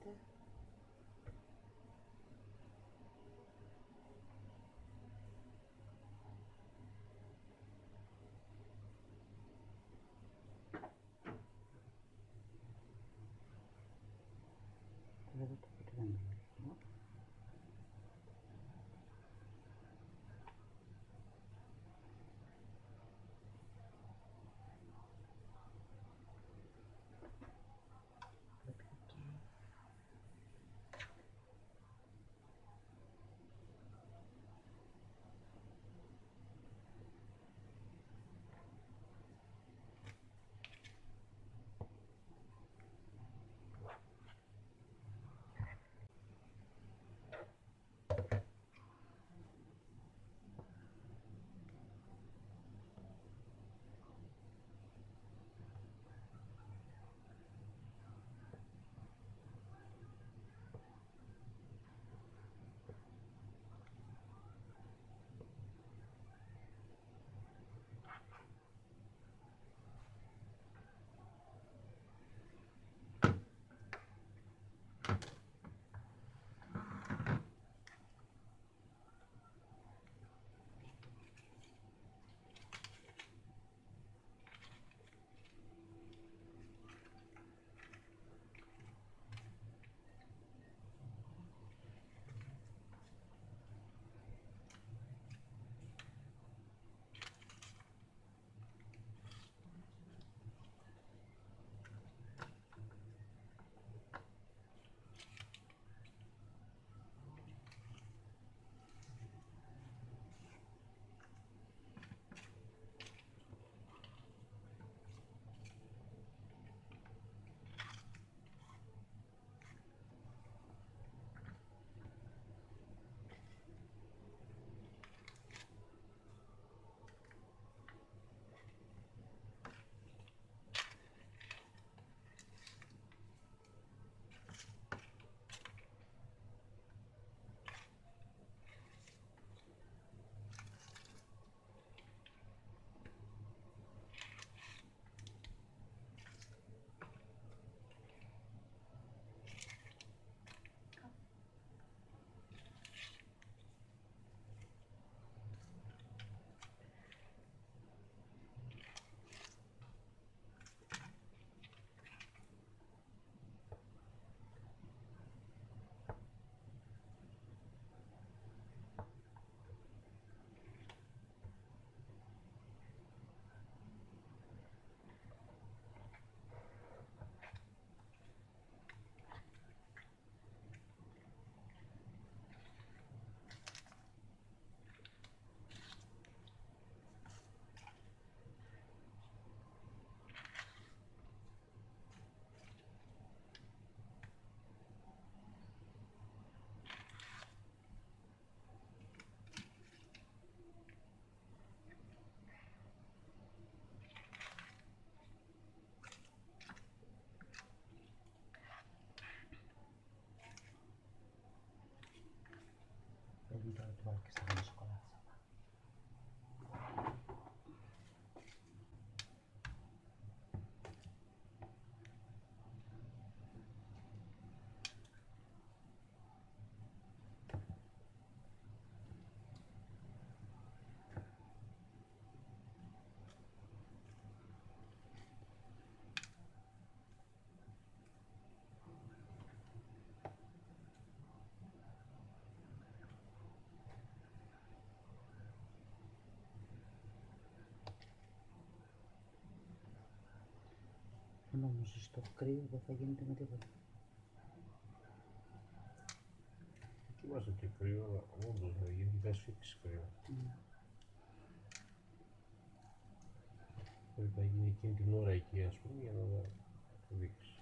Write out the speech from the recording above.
Adelante. dentro del que está. Αν όμως στο κρύο δεν θα γίνεται με τίποτα. Εκεί είμαστε και κρύο, αλλά όντως να γίνει θα σφίξεις κρύο. Ναι. Πρέπει να γίνει εκείνη την ώρα εκεί, ας πούμε, για να το δείξεις.